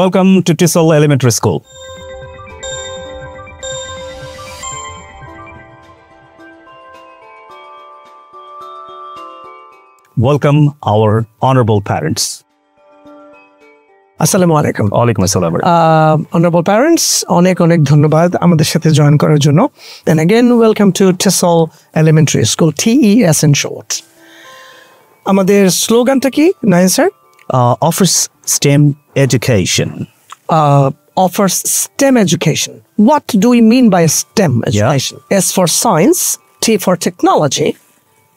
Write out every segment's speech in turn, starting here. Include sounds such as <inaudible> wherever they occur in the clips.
Welcome to Tissel Elementary School. Welcome our honorable parents. আসসালামু আলাইকুম। ওয়ালাইকুম আসসালাম অনারেবল প্যারেন্টস অনেক অনেক ধন্যবাদ আমাদের সাথে জয়েন করার জন্য। Then again welcome to Tassel elementary school TES in short আমাদের স্লোগানটা কি nine sir Uh, offers Education. offers STEM education. What do we mean by STEM education? Yeah. S for science, T for technology,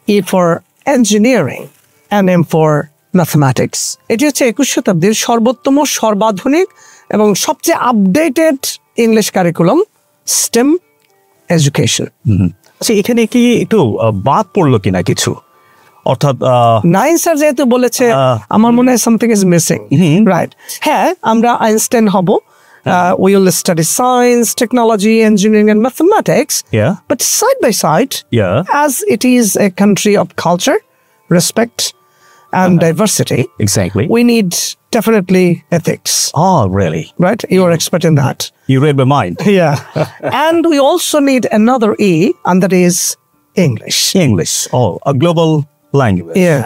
E for engineering, and M for mathematics. এটি হচ্ছে একুশ শতাব্দীর সর্বোত্তম সর্বাধুনিক এবং সবচেয়ে updated English curriculum STEM education আচ্ছা এখানে কি একটু বাদ পড়ল কিনা কিছু অর্থাৎ আহ, নাইন স্যার যেহেতু বলেছে আহ, আমার মনে হয় সামথিং ইজ মিসিং রাইট হ্যাঁ আমরা আইনস্টাইন হব we will study science technology engineering and mathematics Yeah. But side by side Yeah. as it is a country of culture respect and diversity exactly. we need definitely ethics oh, really? right you are expert in that You read my mind. <laughs> yeah and we also need another e and that is english English. Oh, a global language. Yeah.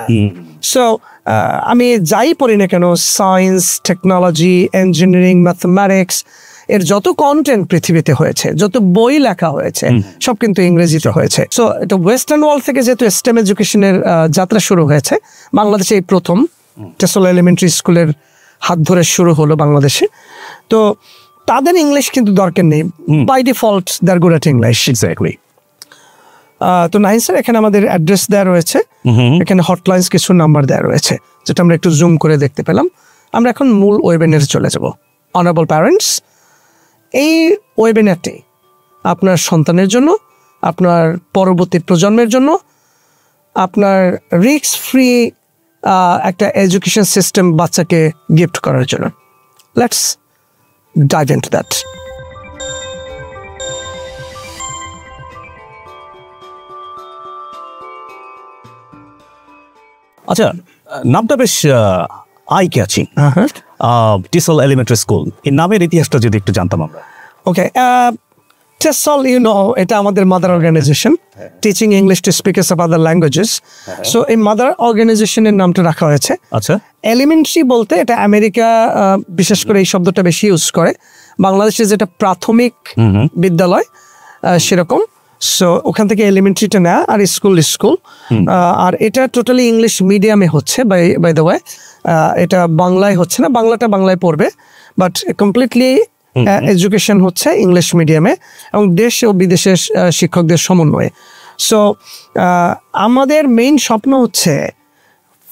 So, uh, আমি যাই পড়ি না কেন science technology engineering mathematics এর যত content পৃথিবীতে হয়েছে যত বই লেখা হয়েছে সব কিন্তু ইংরেজিতে হয়েছে। সো এটা ওয়েস্টার্ন ওয়ার্ল্ড থেকে যেহেতু স্টেম এডুকেশনের যাত্রা শুরু হয়েছে বাংলাদেশে এই প্রথম। টেসল এলিমেন্টারি স্কুলের হাত ধরে শুরু হলো বাংলাদেশে। তো তাদের ইংলিশ কিন্তু দরকার নেই। By default they're good at English Exactly. তো নাইন স্যার এখানে আমাদের অ্যাড্রেস দেওয়া রয়েছে। এখানে হটলাইন্স কিছু নাম্বার দেওয়া রয়েছে যেটা আমরা একটু জুম করে দেখতে পেলাম। আমরা এখন মূল ওয়েবিনারে চলে যাব। অনারেবল প্যারেন্টস এই ওয়েবিনারটি আপনার সন্তানের জন্য আপনার পরবর্তী প্রজন্মের জন্য আপনার রিস্ক ফ্রি একটা এডুকেশন সিস্টেম বাচ্চাকে গিফট করার জন্য। Let's dive in two that আচ্ছা নামটা বেশ eye catching TESL elementary school এই নামের ইতিহাসটা যদি একটু জানতাম আমরা। ওকে টেসল ইউ নো এটা আমাদের mother organization teaching English to speakers of other languages so এই মাদার অর্গানাইজেশনের নামটা রাখা হয়েছে। আচ্ছা। এলিমেন্টারি বলতে এটা আমেরিকা বিশেষ করে এই শব্দটা বেশি ইউজ করে। বাংলাদেশে যেটা প্রাথমিক বিদ্যালয় সেরকম। সো ওখান থেকে এলিমেন্টারিটা নেয় আর স্কুল স্কুল আর এটা টোটালি ইংলিশ মিডিয়ামে হচ্ছে বাই বাই দ্য ওয়ে এটা বাংলায় হচ্ছে না বাংলাটা বাংলায় পড়বে। বাট কমপ্লিটলি এডুকেশন হচ্ছে ইংলিশ মিডিয়ামে এবং দেশ ও বিদেশের শিক্ষকদের সমন্বয়ে। সো আমাদের মেইন স্বপ্ন হচ্ছে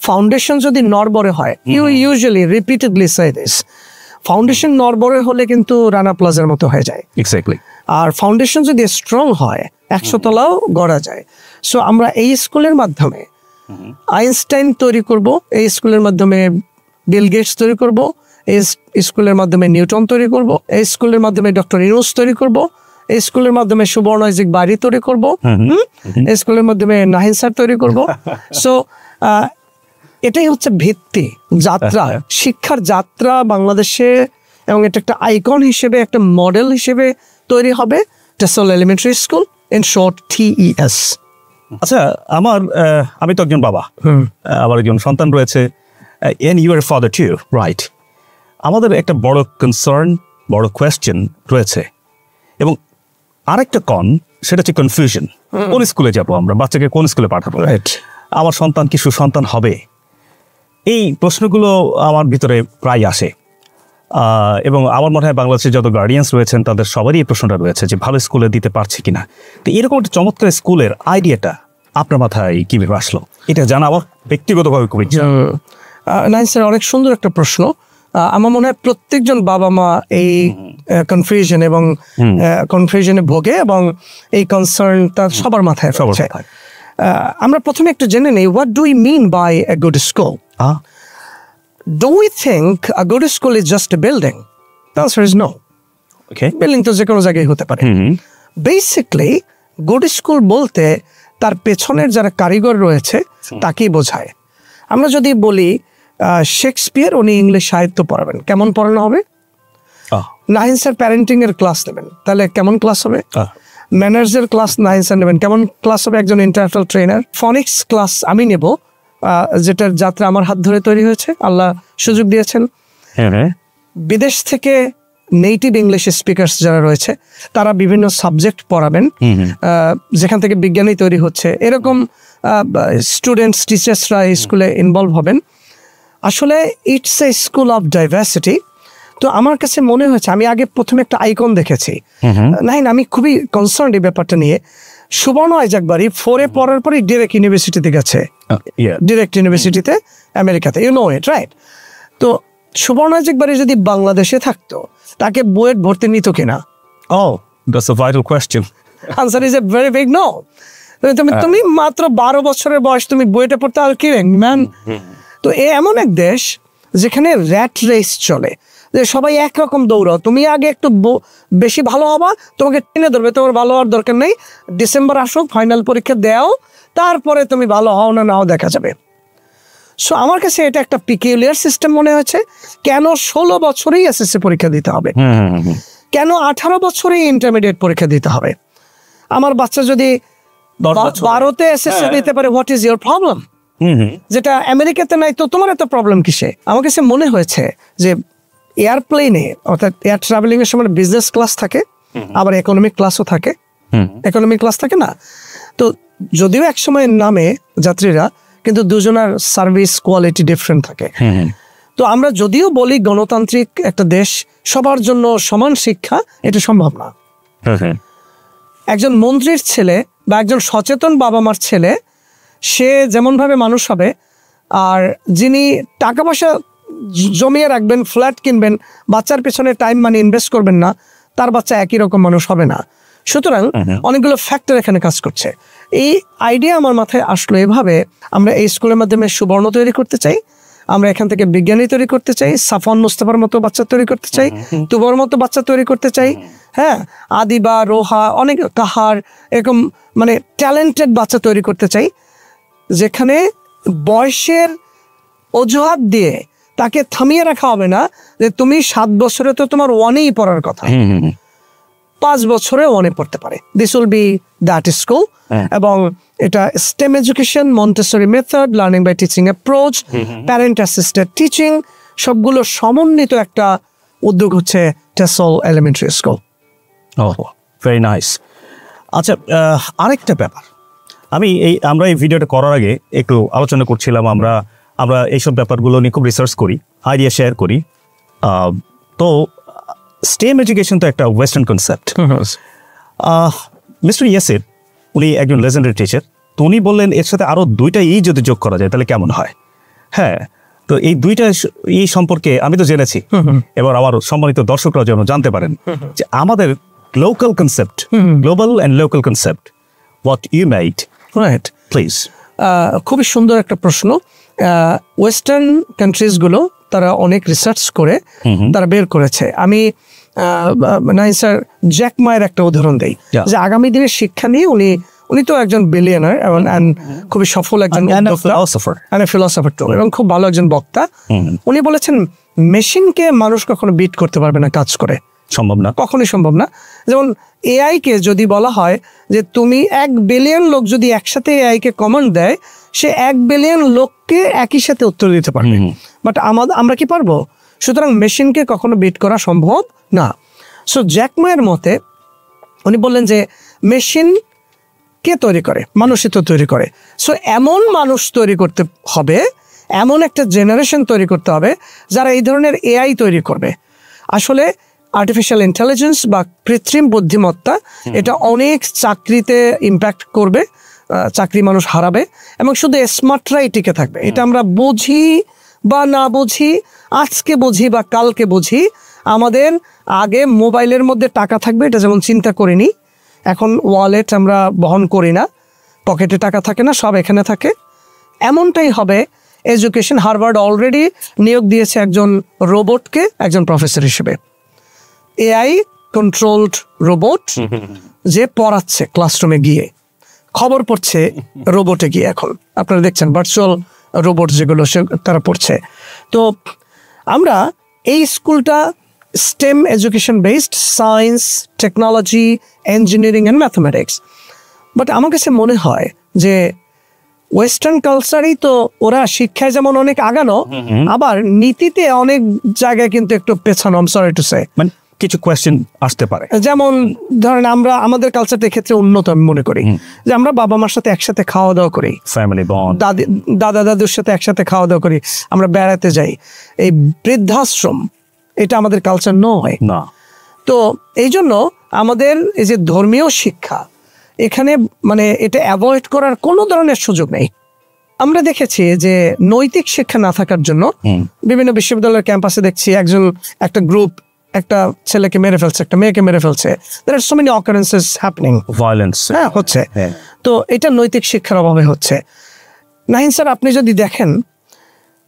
ফাউন্ডেশন যদি নরবরে হয় you usually repeatedly say this foundation নরবরে হলে কিন্তু রানা প্লাজার মতো হয়ে যায়। এক্স্যাক্টলি আর ফাউন্ডেশন যদি স্ট্রং হয় একশো তলাও গড়া যায়। সো আমরা এই স্কুলের মাধ্যমে আইনস্টাইন তৈরি করব এই স্কুলের মাধ্যমে বিল গেটস তৈরি করব এই স্কুলের মাধ্যমে নিউটন তৈরি করব এই স্কুলের মাধ্যমে ডক্টর ইনুস তৈরি করব এই স্কুলের মাধ্যমে সুবর্ণ বাড়ি তৈরি করব এই স্কুলের মাধ্যমে নাহিন স্যার তৈরি করব। <laughs> সো এটাই হচ্ছে ভিত্তি যাত্রা শিক্ষার যাত্রা বাংলাদেশে এবং এটা একটা আইকন হিসেবে একটা মডেল হিসেবে তৈরি হবে TESL elementary school in short TES আচ্ছা আমার আমি তো একজন বাবা। আমার একজন সন্তান রয়েছে and your father too right আমাদের একটা বড় কনসার্ন বড় কোয়েশ্চেন রয়েছে। এবং আরেকটা কন সেটা হচ্ছে কনফিউশন কোন স্কুলে যাব আমরা? বাচ্চাকে কোন স্কুলে পাঠাবো? রাইট আমার সন্তান কি সুসন্তান হবে? এই প্রশ্নগুলো আমার ভিতরে প্রায় আসে। এবং আমার মনে হয় বাংলাদেশের যত গার্ডিয়ান্স রয়েছেন তাদের সবারই এই প্রশ্নটা রয়েছে যে ভালো স্কুলে দিতে পারছি কিনা। তো এরকম একটা চমৎকার স্কুলের আইডিয়াটা আপনার মাথায় কীভাবে আসলো? এটা জানা আমার ব্যক্তিগতভাবে খুব ইচ্ছা। নাইন স্যার অনেক সুন্দর একটা প্রশ্ন। আমার মনে হয় প্রত্যেকজন বাবা মা এই কনফিউশন এবং কনফিউশনে ভোগে এবং এই কনসার্নটা সবার মাথায় সবার আমরা প্রথমে একটু জেনে নেই what do you mean by a good school Do we think a good school is just a building? The answer is no. okay. Building তো যে কোনো জায়গায় হতে পারে। বেসিকলি গুড স্কুল বলতে তার পেছনের যারা কারিগর রয়েছে তাকেই বোঝায়। আমরা যদি বলি শেক্সপিয়ার উনি ইংলিশ সাহিত্য পড়াবেন। কেমন পড়ানো হবে? নাইন স্যার প্যারেন্টিং এর ক্লাস নেবেন। তাহলে কেমন ক্লাস হবে? আহ, ম্যানার্স এর ক্লাস নাইন স্যার নেবেন। কেমন ক্লাস হবে একজন ইন্টারন্যাশনাল ট্রেনার ফনিক্স ক্লাস আমি নেব। যেটার যাত্রা আমার হাত ধরে তৈরি হয়েছে আল্লাহ সুযোগ দিয়েছেন। হ্যাঁ হ্যাঁ। বিদেশ থেকে নেটিভ ইংলিশ স্পিকার্স যারা রয়েছে তারা বিভিন্ন সাবজেক্ট পড়াবেন যেখান থেকে বিজ্ঞানী তৈরি হচ্ছে। এরকম স্টুডেন্টস টিচার্সরা স্কুলে ইনভলভ হবেন। আসলে it's a school of diversity তো আমার কাছে মনে হয়েছে আমি আগে প্রথমে একটা আইকন দেখেছি। নাইন আমি খুবই কনসার্ন এই ব্যাপারটা নিয়ে। সুবর্ণ আইজাকবাড়ি ফোরে পড়ার পরে ডিরেক্ট ইউনিভার্সিটিতে গেছে। ডিরেক্ট ইউনিভার্সিটিতে আমেরিকাতে। ইউ নো ইট রাইট তো সুবর্ণ আইজাকবাড়ি যদি বাংলাদেশে থাকতো তাকে বুয়েট ভর্তি নিত কিনা? Oh, that's a vital question. Answer is a very big no তুমি তুমি মাত্র বারো বছরের বয়স তুমি বইটা পড়তে আর কি ম্যান তো এ এমন এক দেশ যেখানে র্যাট রেস চলে। যে সবাই একরকম দৌড়াও তুমি আগে একটু বেশি ভালো হবা তোমাকে টেনে ধরবে তোমার ভালো হওয়ার দরকার নেই। ডিসেম্বর আসুক ফাইনাল পরীক্ষা দেও তারপরে তুমি ভালো হও না নাও দেখা যাবে। সো আমার কাছে এটা একটা পিকিউলিয়ার সিস্টেম মনে হয়েছে। কেন ষোলো বছরেই এসএসসি পরীক্ষা দিতে হবে। কেন আঠারো বছরেই ইন্টারমিডিয়েট পরীক্ষা দিতে হবে? আমার বাচ্চা যদি। বারোতে এসএসসি দিতে পারে হোয়াট ইজ ইয়োর প্রবলেম। যেটা আমেরিকাতে নাই তো তোমার এত প্রবলেম কিসে? আমার কাছে মনে হয়েছে যে এয়ারপ্লেনে অর্থাৎ এয়ার ট্রাভেলিং এর সময় বিজনেস ক্লাস থাকে আবার ইকোনমিক ক্লাসও থাকে। ইকোনমিক ক্লাস থাকে না তো যদিও এক সময় নামে যাত্রীরা কিন্তু দুজনের সার্ভিস কোয়ালিটি ডিফারেন্ট থাকে। তো আমরা যদিও বলি গণতান্ত্রিক একটা দেশ সবার জন্য সমান শিক্ষা এটা সম্ভব না। একজন মন্ত্রীর ছেলে বা একজন সচেতন বাবা মার ছেলে সে যেমনভাবে মানুষ হবে আর যিনি টাকা পয়সা জমিয়ে রাখবেন ফ্ল্যাট কিনবেন বাচ্চার পেছনে টাইম মানে ইনভেস্ট করবেন না তার বাচ্চা একই রকম মানুষ হবে না। সুতরাং অনেকগুলো ফ্যাক্টর এখানে কাজ করছে। এই আইডিয়া আমার মাথায় আসলো এভাবে আমরা এই স্কুলের মাধ্যমে সুবর্ণ তৈরি করতে চাই আমরা এখান থেকে বিজ্ঞানী তৈরি করতে চাই সাফন মুস্তাফার মতো বাচ্চা তৈরি করতে চাই তুবর মতো বাচ্চা তৈরি করতে চাই হ্যাঁ। আদিবা রোহা অনেক কাহার এরকম মানে ট্যালেন্টেড বাচ্চা তৈরি করতে চাই যেখানে বয়সের অজুহাত দিয়ে তাকে থামিয়ে রাখা হবে না যে তুমি সাত বছরে তো তোমার ওয়ানেই পড়ার কথা। পাঁচ বছরে ওয়ানে পড়তে পারে। This will be that school. এবং এটা STEM education Montessori method learning by teaching approach parent assisted teaching সবগুলো সমন্বিত একটা উদ্যোগ হচ্ছে TESL elementary school oh very nice আচ্ছা আরেকটা ব্যাপার। আমি এই আমরা এই ভিডিওটা করার আগে একটু আলোচনা করছিলাম আমরা আমরা এইসব ব্যাপারগুলো নিয়ে খুব রিসার্চ করি আইডিয়া শেয়ার করি। তো স্টেম এডুকেশন তো একটা ওয়েস্টার্ন কনসেপ্ট মিস্টার ইয়াসির উনি একজন লেজেন্ডারি টিচার তো উনি বললেন এর সাথে আরও দুইটা ই যদি যোগ করা যায় তাহলে কেমন হয়? হ্যাঁ তো এই দুইটা ই সম্পর্কে আমি তো জেনেছি। এবার আমার সম্মানিত দর্শকরা যেন জানতে পারেন যে আমাদের local concept global and local concept what you made right please খুবই সুন্দর একটা প্রশ্ন। ওয়েস্টার্ন কান্ট্রিজগুলো তারা অনেক রিসার্চ করে তারা বের করেছে। আমি নাই স্যার জ্যাক মায়ের একটা উদাহরণ দেই। যে আগামী দিনের শিক্ষা নিয়ে উনি উনি তো একজন বিলিয়নার এবং খুবই সফল একজন ফিলসফার a philosopher. এবং খুব ভালো একজন বক্তা। উনি বলেছেন মেশিনকে মানুষ কখনো বিট করতে পারবে না কাজ করে। সম্ভব না। কখনোই সম্ভব না। যেমন এআইকে যদি বলা হয় যে তুমি এক বিলিয়ন লোক যদি একসাথে এআইকে কমান্ড দেয় সে এক বিলিয়ন লোককে একই সাথে উত্তর দিতে পারবে। বাট আমাদের আমরা কি পারব? সুতরাং মেশিনকে কখনো বিট করা সম্ভব না। সো জ্যাকমায়ের মতে উনি বললেন যে মেশিন কে তৈরি করে? মানুষই তো তৈরি করে। সো এমন মানুষ তৈরি করতে হবে এমন একটা জেনারেশন তৈরি করতে হবে যারা এই ধরনের এআই তৈরি করবে। আসলে আর্টিফিশিয়াল ইন্টেলিজেন্স বা কৃত্রিম বুদ্ধিমত্তা এটা অনেক চাকরিতে ইম্প্যাক্ট করবে চাকরি মানুষ হারাবে এবং শুধু স্মার্টরাই টিকে থাকবে। এটা আমরা বুঝি বা না বুঝি আজকে বুঝি বা কালকে বুঝি আমাদের আগে মোবাইলের মধ্যে টাকা থাকবে এটা যেমন চিন্তা করিনি এখন ওয়ালেট আমরা বহন করি না পকেটে টাকা থাকে না সব এখানে থাকে। এমনটাই হবে এডুকেশন হারভার্ড অলরেডি নিয়োগ দিয়েছে একজন রোবটকে একজন প্রফেসর হিসেবে। এআই কন্ট্রোলড রোবট যে পড়াচ্ছে ক্লাসরুমে গিয়ে। খবর পড়ছে রোবটে গিয়ে এখন। আপনারা দেখছেন ভার্চুয়াল রোবট যেগুলো সে তারা পড়ছে। তো আমরা এই স্কুলটা STEM education based science technology engineering and mathematics but আমার কাছে মনে হয় যে ওয়েস্টার্ন কালচারই তো ওরা শিক্ষায় যেমন অনেক আগানো আবার নীতিতে অনেক জায়গায় কিন্তু একটু পেছানো আম সরি টু সে মানে কিছু কোয়েশ্চেন আসতে পারে। যেমন ধরেন আমরা আমাদের কালচারটা ক্ষেত্রে উন্নত আমি মনে করি। যে আমরা বাবা মার সাথে একসাথে খাওয়া দাওয়া করি। ফ্যামিলি বন্ড দাদি দাদা দাদুর সাথে একসাথে খাওয়া দাওয়া করি। আমরা বেড়াতে যাই। এই বৃদ্ধাশ্রম এটা আমাদের কালচার নয়। না। তো এই জন্য আমাদের এই যে ধর্মীয় শিক্ষা এখানে মানে এটা অ্যাভয়েড করার কোনো ধরনের সুযোগ নেই। আমরা দেখেছি যে নৈতিক শিক্ষা না থাকার জন্য। বিভিন্ন বিশ্ববিদ্যালয়ের ক্যাম্পাসে দেখছি একজন একটা গ্রুপ একটা ছেলেকে মেরে ফেলছে একটা মেয়েকে মেরে ফেলছে। There are so many occurrences happening violence হ্যাঁ হচ্ছে। হ্যাঁ। তো এটা নৈতিক শিক্ষার অভাবে হচ্ছে। নাহিন স্যার আপনি যদি দেখেন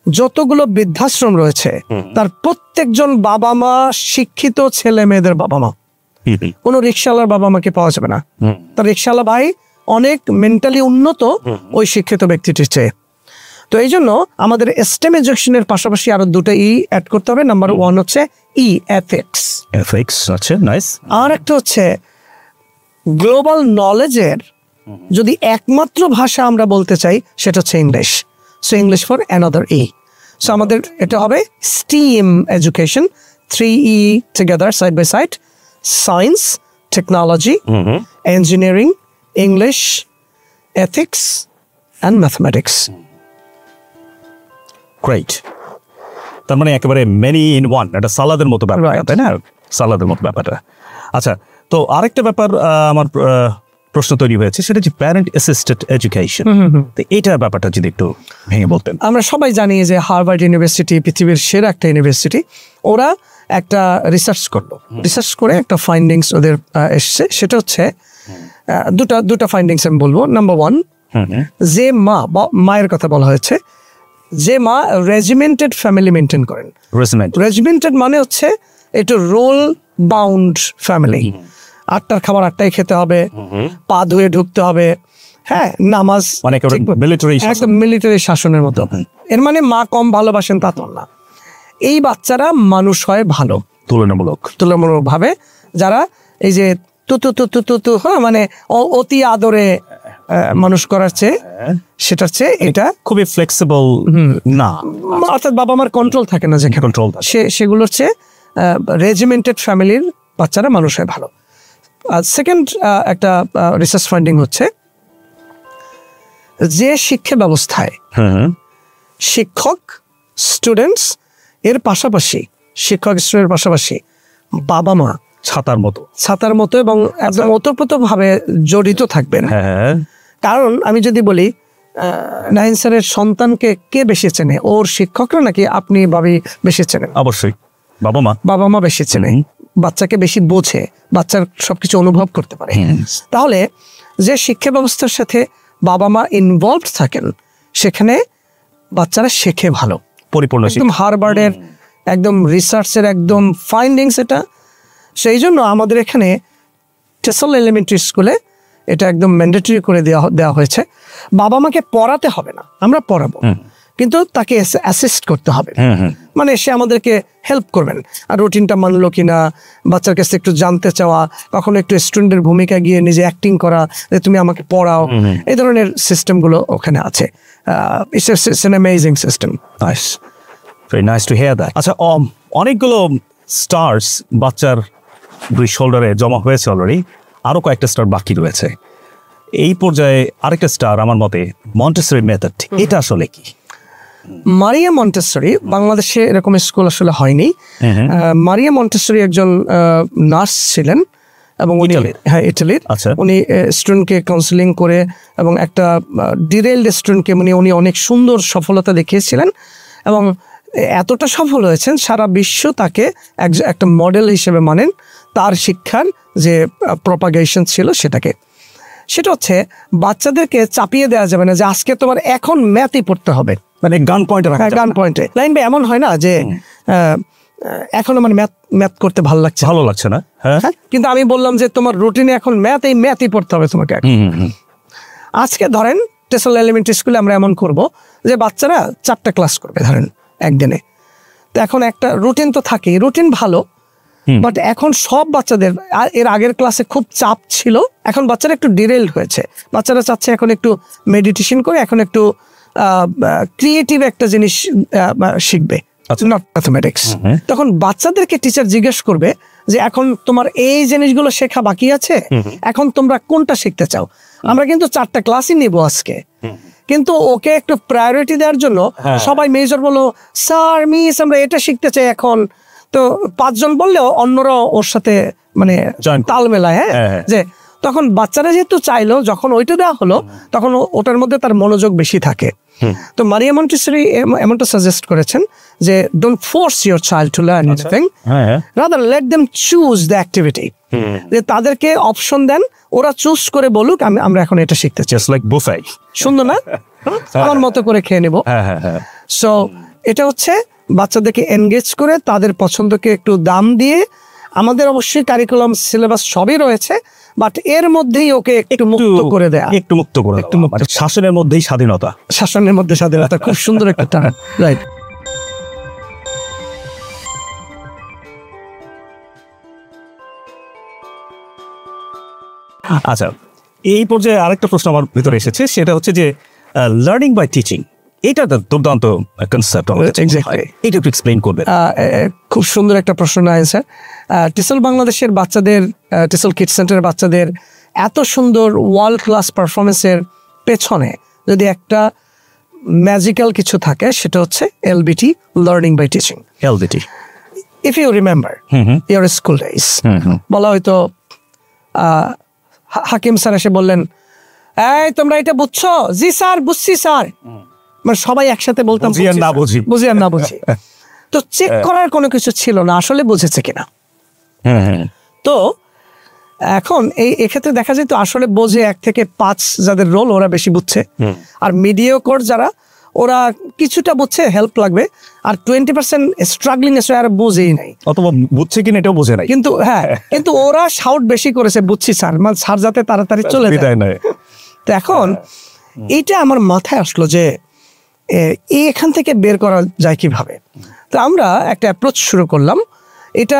যতগুলো বৃদ্ধাশ্রম রয়েছে তার প্রত্যেকজন বাবা মা শিক্ষিত ছেলে মেয়েদের বাবা মা কোনো রিক্সাওয়ালার বাবা মাকে পাওয়া যাবে না। তার রিক্সাওয়ালা ভাই অনেক মেন্টালি উন্নত ওই শিক্ষিত ব্যক্তিটির চেয়ে। তো এই জন্য আমাদের স্টেম এজুকেশনের পাশাপাশি আরও দুটো ই অ্যাড করতে হবে। নাম্বার ওয়ান হচ্ছে ই এথিক্স এফএক্স আছে নাইস আর একটা হচ্ছে গ্লোবাল নলেজের যদি একমাত্র ভাষা আমরা বলতে চাই সেটা হচ্ছে English so English for another E so আমাদের এটা হবে STEAM education three E together side by side science technology engineering English ethics and mathematics great তার মানে একেবারে মেনি ইন ওয়ান একটা সালাদের মতো ব্যাপার তাই না? সালাদের মতো ব্যাপারটা। আচ্ছা তো আরেকটা ব্যাপার আমার প্রশ্ন তৈরি হয়েছে সেটা যে প্যারেন্ট অ্যাসিস্টেড এডুকেশন তো এইটার ব্যাপারটা যদি একটু ভেঙে বলতেন। আমরা সবাই জানি যে হার্ভার্ড ইউনিভার্সিটি পৃথিবীর সেরা একটা ইউনিভার্সিটি ওরা একটা রিসার্চ করল। রিসার্চ করে একটা ফাইন্ডিংস ওদের এসছে। সেটা হচ্ছে দুটা দুটা ফাইন্ডিংস আমি বলব। নাম্বার ওয়ান যে মা বা মায়ের কথা বলা হয়েছে যে মা রেজিমেন্টেড ফ্যামিলি মেনটেন করেন। রেজিমেন্টেড মানে হচ্ছে একটু রোল বাউন্ড ফ্যামিলি আটটার খাবার আটটায় খেতে হবে পা ধুয়ে ঢুকতে হবে হ্যাঁ নামাজ মানে শাসন। একদম মিলিটারি শাসনের মতো। এর মানে মা কম ভালোবাসেন তা তো না। এই বাচ্চারা মানুষ হয় ভালো। তুলনামূলক। তুলনামূলকভাবে যারা এই যে তু তু তু তু তু হ্যাঁ মানে অতি আদরে মানুষ করার চেয়ে সেটার চেয়ে এটা খুবই ফ্লেক্সিবল না। অর্থাৎ বাবা মার কন্ট্রোল থাকে না যেখানে। কন্ট্রোল সে সেগুলোর চেয়ে রেজিমেন্টেড ফ্যামিলির বাচ্চারা মানুষ হয় ভালো। সেকেন্ড একটা রিসার্চ ফান্ডিং হচ্ছে যে শিক্ষা ব্যবস্থায় হ্যাঁ শিক্ষক স্টুডেন্টস এর পাশাপাশি শিক্ষক স্টুডেন্টের পাশাপাশি বাবা মা ছাতার মতো। ছাতার মতো এবং একদম ওতপ্রোত ভাবে জড়িত থাকবেন। হ্যাঁ। কারণ আমি যদি বলি নাইন স্যারের সন্তানকে কে বেশি চেনে? ওর শিক্ষকরা নাকি আপনি ভাবি বেশি চেনেন? অবশ্যই। বাবা মা। বাবা মা বেশি চেনে। বাচ্চাকে বেশি বোঝে বাচ্চার সবকিছু অনুভব করতে পারে। তাহলে যে শিক্ষা ব্যবস্থার সাথে বাবা মা ইনভলভ থাকেন সেখানে বাচ্চারা শেখে ভালো। পরিপূর্ণ একদম হারবার্ডের একদম রিসার্চের একদম ফাইন্ডিংস এটা। সেই জন্য আমাদের এখানে টেসল এলিমেন্টারি স্কুলে এটা একদম ম্যান্ডেটরি করে দেওয়া দেওয়া হয়েছে। বাবা মাকে পড়াতে হবে না আমরা পড়াবো। কিন্তু তাকে অ্যাসিস্ট করতে হবে। মানে সে আমাদেরকে হেল্প করবেন। আর রুটিনটা মানলো কিনা বাচ্চার কাছে একটু জানতে চাওয়া কখনো একটু স্টুডেন্টের ভূমিকা গিয়ে নিজে অ্যাক্টিং করা যে তুমি আমাকে পড়াও এই ধরনের সিস্টেমগুলো ওখানে আছে। It's an amazing system very nice to hear that আচ্ছা um, অনেকগুলো স্টার্স বাচ্চার দুই শোল্ডারে জমা হয়েছে অলরেডি আরও কয়েকটা স্টার বাকি রয়েছে। এই পর্যায়ে আরেকটা স্টার আমার মতে মন্টেসরি মেথড এটা আসলে কি? মারিয়া মন্টেশ্বরী বাংলাদেশে এরকম স্কুল আসলে হয়নি। হ্যাঁ, হ্যাঁ। মারিয়া মন্টেশ্বরী একজন নার্স ছিলেন এবং উনি হ্যাঁ ইটালির আচ্ছা। উনি স্টুডেন্টকে কাউন্সিলিং করে এবং একটা ডিরেইলড স্টুডেন্টকে মানে উনি অনেক সুন্দর সফলতা দেখিয়েছিলেন এবং এতটা সফল হয়েছেন সারা বিশ্ব তাকে এক- একটা মডেল হিসেবে মানেন। তার শিক্ষার যে প্রপাগেশন ছিল সেটাকে। সেটা হচ্ছে বাচ্চাদেরকে চাপিয়ে দেওয়া যাবে না যে আজকে তোমার এখন ম্যাথই পড়তে হবে। মানে গান পয়েন্ট রাখা গান পয়েন্টে লাইন ভাই এমন হয় না যে এখন আমার ম্যাথ ম্যাথ করতে ভালো লাগছে ভালো লাগছে না হ্যাঁ। হ্যাঁ কিন্তু আমি বললাম যে তোমার রুটিনে এখন ম্যাথ এই ম্যাথই পড়তে হবে তোমাকে। আজকে ধরেন টেসল এলিমেন্টারি স্কুলে আমরা এমন করব যে বাচ্চারা চারটা ক্লাস করবে ধরেন একদিনে। তো এখন একটা রুটিন তো থাকেই। রুটিন ভালো বাট এখন সব বাচ্চাদের এর আগের ক্লাসে খুব চাপ ছিল। এখন বাচ্চারা একটু ডিরেল হয়েছে। বাচ্চারা চাচ্ছে এখন একটু মেডিটেশন করে এখন একটু ক্রিয়েটিভ একটা জিনিস শিখবে। নট ম্যাথমেটিক্স তখন বাচ্চাদেরকে টিচার জিজ্ঞেস করবে যে এখন তোমার এই জিনিসগুলো শেখা বাকি আছে? এখন তোমরা কোনটা শিখতে চাও? আমরা কিন্তু চারটা ক্লাসই নিব আজকে। কিন্তু ওকে একটু প্রায়োরিটি দেওয়ার জন্য সবাই মেজর বলো স্যার মিস আমরা এটা শিখতে চাই এখন। তো পাঁচজন বললেও অন্যরা ওর সাথে মানে তাল মেলায় হ্যাঁ? হ্যাঁ, হ্যাঁ। যে তখন বাচ্চারা যেহেতু চাইলো যখন ওইটা দেওয়া হলো তখন ওটার মধ্যে তার মনোযোগ বেশি থাকে। তো মারিয়া মন্টিসরি এমনটা সাজেস্ট করেছেন যে don't force your child to learn anything হ্যাঁ হ্যাঁ। Rather let them choose the activity যে তাদেরকে অপশন দেন ওরা চুজ করে বলুক আমি আমরা এখন এটা শিখতে চাই। লাইক বুফাই সুন্দর না? আমার মতো করে খেয়ে নেব। হ্যাঁ হ্যাঁ হ্যাঁ। সো এটা হচ্ছে বাচ্চাদেরকে এনগেজ করে তাদের পছন্দকে একটু দাম দিয়ে আমাদের অবশ্যই কারিকুলাম সিলেবাস সবই রয়েছে বাট এর মধ্যেই ওকে একটু মুক্ত করে দেয়া। একটু মুক্ত করে একটু মুক্ত শাসনের মধ্যেই স্বাধীনতা। শাসনের মধ্যে স্বাধীনতা খুব সুন্দর একটা টার্ম রাইট আচ্ছা এই পর্যায়ে আরেকটা প্রশ্ন আমার ভিতরে এসেছে সেটা হচ্ছে যে লার্নিং বাই টিচিং এটা একটা দুর্দান্ত কনসেপ্ট. এটা একটু এক্সপ্লেইন করবেন। খুব সুন্দর একটা প্রশ্ন আনসার টিসল বাংলাদেশের বাচ্চাদের টিসল কিড সেন্টারের বাচ্চাদের এত সুন্দর ওয়ার্ল্ড ক্লাস পারফরমেন্সের পেছনে যদি একটা ম্যাজিক্যাল কিছু থাকে সেটা হচ্ছে LBT learning by teaching LDT if you remember your school days বলা হয়তো হাকিম স্যার এসে বললেন এই তোমরা এটা বুঝছ? জি স্যার বুঝছি স্যার। মানে সবাই একসাথে বলতাম বুঝি আর না বুঝি। বুঝি আর না বুঝি। তো চেক করার কোনো কিছু ছিল না আসলে বুঝেছে কিনা? হ্যাঁ হ্যাঁ। তো এখন এই এক্ষেত্রে দেখা যায় তো আসলে বোঝে এক থেকে পাঁচ যাদের রোল ওরা বেশি বুঝছে। আর মিডিও কোর যারা ওরা কিছুটা বুঝছে হেল্প লাগবে। আর টোয়েন্টি পার্সেন্ট স্ট্রাগলিং এসে আর বোঝেই নাই। অথবা বুঝছে কিনা এটাও বোঝে নাই। কিন্তু হ্যাঁ <laughs> কিন্তু ওরা শাউট বেশি করেছে বুঝছি স্যার। মানে স্যার যাতে তাড়াতাড়ি চলে যায়। তো এখন এইটা আমার মাথায় আসলো যে এখান থেকে বের করা যায় কীভাবে? তো আমরা একটা অ্যাপ্রোচ শুরু করলাম। এটা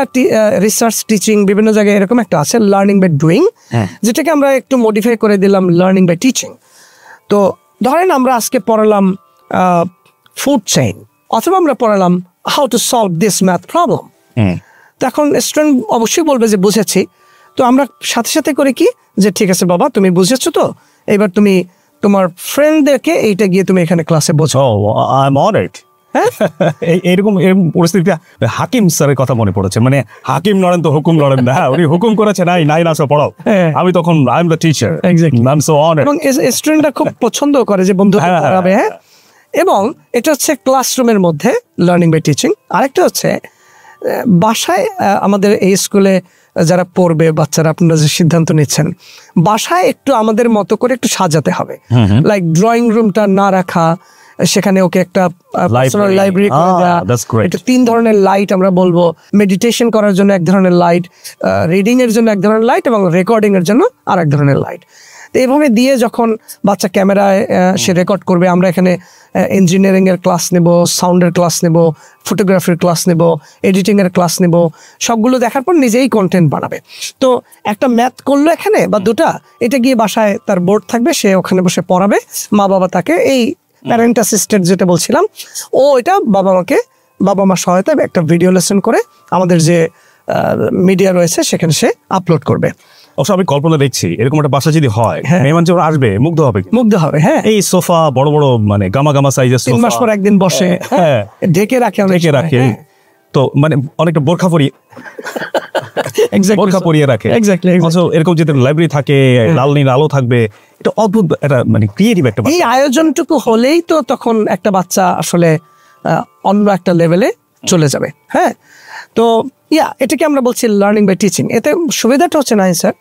রিসার্চ টিচিং বিভিন্ন জায়গায় এরকম একটা আছে লার্নিং বাই ডুইং যেটাকে আমরা একটু মডিফাই করে দিলাম লার্নিং বাই টিচিং তো ধরেন আমরা আজকে পড়ালাম ফুড চেইন অথবা আমরা পড়ালাম how to solve this math problem. তো এখন স্টুডেন্ট অবশ্যই বলবে যে বুঝেছি। তো আমরা সাথে সাথে করে কি? যে ঠিক আছে বাবা তুমি বুঝেছ তো? এবার তুমি তোমার ফ্রেন্ডদেরকে এইটা গিয়ে তুমি এখানে ক্লাসে বোঝাও আই এম অনার্ড হ্যাঁ? <laughs> এইরকম এরকম পরিস্থিতিতে হাকিম স্যারের কথা মনে পড়েছে। মানে হাকিম লড়েন তো হুকুম লড়েন না। হ্যাঁ উনি হুকুম করেছে নাই নাই না পড়াও। হ্যাঁ। আমি তখন I am the teacher. I am so এবং স্টুডেন্টরা খুব পছন্দ করে যে বন্ধু হ্যাঁ, হ্যাঁ, পড়াবে হ্যাঁ। এবং এটা হচ্ছে ক্লাসরুমের মধ্যে লার্নিং বাই টিচিং আরেকটা হচ্ছে বাসায় আমাদের এই স্কুলে যারা পড়বে বাচ্চারা আপনারা যে সিদ্ধান্ত নিচ্ছেন বাসায় একটু আমাদের মতো করে একটু সাজাতে হবে। লাইক ড্রয়িং রুমটা না রাখা সেখানে ওকে একটা Library. লাইব্রেরি Ah, এটা তিন ধরনের লাইট আমরা বলব। মেডিটেশন করার জন্য এক ধরনের লাইট রিডিং এর জন্য এক ধরনের লাইট এবং রেকর্ডিং এর জন্য আর এক ধরনের লাইট তো এইভাবে দিয়ে যখন বাচ্চা ক্যামেরায় সে রেকর্ড করবে আমরা এখানে ইঞ্জিনিয়ারিং এর ক্লাস নেব সাউন্ডের ক্লাস নেব ফটোগ্রাফির ক্লাস নেব এডিটিং এর ক্লাস নেব, সবগুলো দেখার পর নিজেই কন্টেন্ট বানাবে। তো একটা ম্যাথ করল এখানে বা দুটা, এটা গিয়ে বাসায় তার বোর্ড থাকবে, সে ওখানে বসে পড়াবে, মা বাবা তাকে এই প্যারেন্ট অ্যাসিস্ট্যান্ট যেটা বলছিলাম, ও এটা বাবা মাকে, বাবা মা সহায়তায় একটা ভিডিও লেসন করে আমাদের যে মিডিয়া রয়েছে, সেখানে সে আপলোড করবে। অবশ্য আমি কল্পনা দেখছি এরকম একটা বাসা যদি হয় হ্যাঁ। মেহমান যখন আসবে মুগ্ধ হবে মুগ্ধ হবে হ্যাঁ। এই সোফা বড় বড় মানে গামা গামা সাইজের তিন মাস পর একদিন বসে হ্যাঁ ঢেকে রাখে অনেক রেখে সময়, রাখে। হ্যাঁ। তো মানে অনেকটা বোরখা পরিয়ে বোরখা পরিয়ে রাখে. এরকম যদি লাইব্রেরি থাকে লাল নীল আলো থাকবে এটা অদ্ভুত একটা মানে ক্রিয়েটিভ একটা এই আয়োজনটুকু হলেই তো তখন একটা বাচ্চা আসলে অন্য একটা লেভেলে চলে যাবে হ্যাঁ। তো ইয়া এটাকে আমরা বলছি লার্নিং বাই টিচিং এতে সুবিধাটা হচ্ছে না স্যার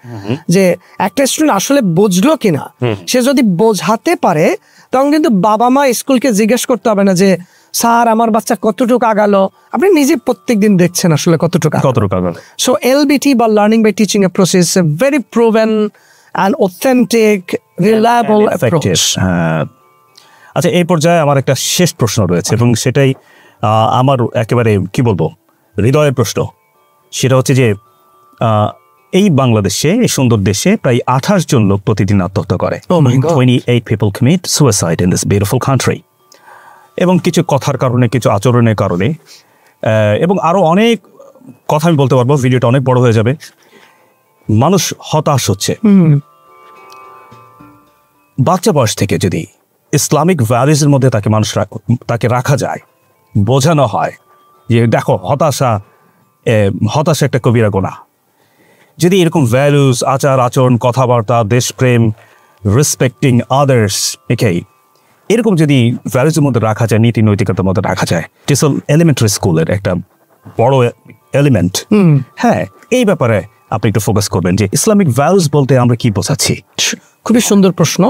যে একটা স্টুডেন্ট আসলে বুঝলো কিনা সে যদি বোঝাতে পারে তখন কিন্তু বাবা মা স্কুলকে জিজ্ঞেস করতে হবে না যে স্যার আমার বাচ্চা কতটুকু আগালো আপনি নিজে প্রত্যেকদিন দেখছেন আসলে কতটুকু। কতটুকু আগালো? So LBT বা learning by teaching approach process proven and authentic, reliable হ্যাঁ। আচ্ছা এই পর্যায়ে আমার একটা শেষ প্রশ্ন রয়েছে এবং সেটাই আমার একেবারে কি বলব হৃদয়ের প্রশ্ন। সেটা হচ্ছে যে এই বাংলাদেশে এই সুন্দর দেশে প্রায় আঠাশ জন লোক প্রতিদিন আত্মহত্যা করে। Oh my God. Twenty eight people commit suicide in this beautiful country এবং কিছু কথার কারণে কিছু আচরণের কারণে এবং আরও অনেক কথা আমি বলতে পারব ভিডিওটা অনেক বড় হয়ে যাবে। মানুষ হতাশ হচ্ছে। বাচ্চা বয়স থেকে যদি ইসলামিক ভ্যালিজের মধ্যে তাকে মানুষ তাকে রাখা যায় বোঝানো হয় যে দেখো হতাশা এ, হতাশা একটা কবিরা গোনা। যদি এরকম ভ্যালুস আচার আচরণ কথাবার্তা দেশপ্রেম রেসপেক্টিং আদার্স একেই এরকম যদি ভ্যালুসের মধ্যে রাখা যায় নীতি নৈতিকতার মধ্যে রাখা যায় টিসল এলিমেন্টারি স্কুলের একটা বড় এলিমেন্ট হ্যাঁ এই ব্যাপারে আপনি একটু ফোকাস করবেন যে ইসলামিক ভ্যালুস বলতে আমরা কি বোঝাচ্ছি? খুবই সুন্দর প্রশ্ন।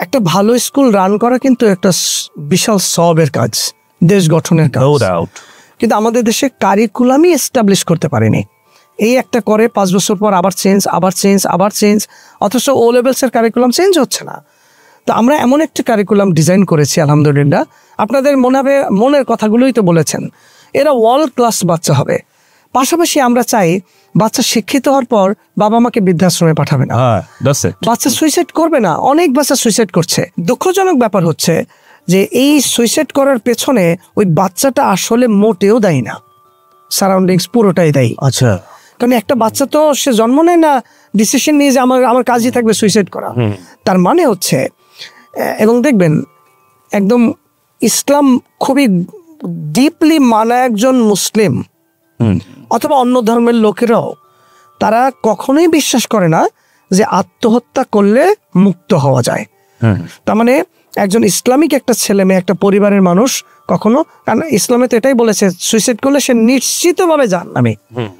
একটা ভালো স্কুল রান করা কিন্তু একটা বিশাল সবের কাজ। দেশ গঠনের কাজ কিন্তু আমাদের দেশে কারিকুলামই এস্টাবলিশ করতে পারেনি। এই একটা করে পাঁচ বছর পর আবার চেঞ্জ আবার চেঞ্জ আবার চেঞ্জ অথচ ও লেভেলসের কারিকুলাম চেঞ্জ হচ্ছে না। তো আমরা এমন একটি কারিকুলাম ডিজাইন করেছি আলহামদুলিল্লাহ। আপনাদের মনে হবে মনের কথাগুলোই তো বলেছেন। এরা ওয়ার্ল্ড ক্লাস বাচ্চা হবে। পাশাপাশি আমরা চাই বাচ্চা শিক্ষিত হওয়ার পর বাবা মাকে বৃদ্ধাশ্রমে পাঠাবে না। হ্যাঁ বাচ্চা সুইসাইড করবে না। অনেক বাচ্চা সুইসাইড করছে। দুঃখজনক ব্যাপার হচ্ছে যে এই সুইসাইড করার পেছনে ওই বাচ্চাটা আসলে মোটেও দেয় না। সারাউন্ডিংস পুরোটাই দেয়। আচ্ছা। কারণ একটা বাচ্চা তো সে জন্ম নেয় না ডিসিশন নিয়ে যে আমার আমার কাজই থাকবে সুইসাইড করা। তার মানে হচ্ছে এবং দেখবেন একদম ইসলাম খুবই ডিপলি মানা একজন মুসলিম। অথবা অন্য ধর্মের লোকেরাও। তারা কখনোই বিশ্বাস করে না যে আত্মহত্যা করলে মুক্ত হওয়া যায়। তার মানে একজন ইসলামিক একটা ছেলে মেয়ে একটা পরিবারের মানুষ কখনো কারণ ইসলামে তো এটাই বলেছে সুইসাইড করলে সে নিশ্চিতভাবে যান নামে